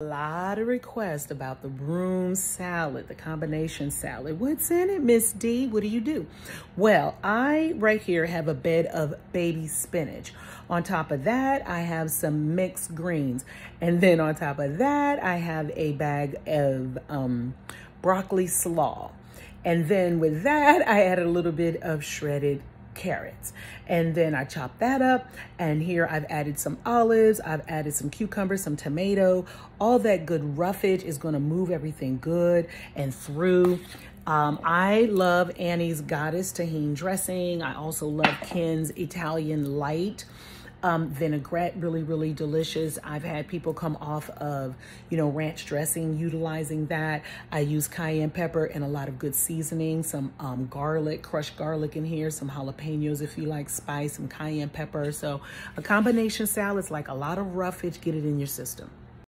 A lot of requests about the broom salad, the combination salad. What's in it, Miss D? What do you do? Well, I right here have a bed of baby spinach. On top of that, I have some mixed greens. And then on top of that, I have a bag of um, broccoli slaw. And then with that, I add a little bit of shredded carrots. And then I chop that up. And here I've added some olives. I've added some cucumbers, some tomato. All that good roughage is going to move everything good and through. Um, I love Annie's Goddess Tahini dressing. I also love Ken's Italian Light um, vinaigrette, really, really delicious. I've had people come off of, you know, ranch dressing, utilizing that. I use cayenne pepper and a lot of good seasoning, some um, garlic, crushed garlic in here, some jalapenos if you like spice, some cayenne pepper. So a combination salad is like a lot of roughage, get it in your system.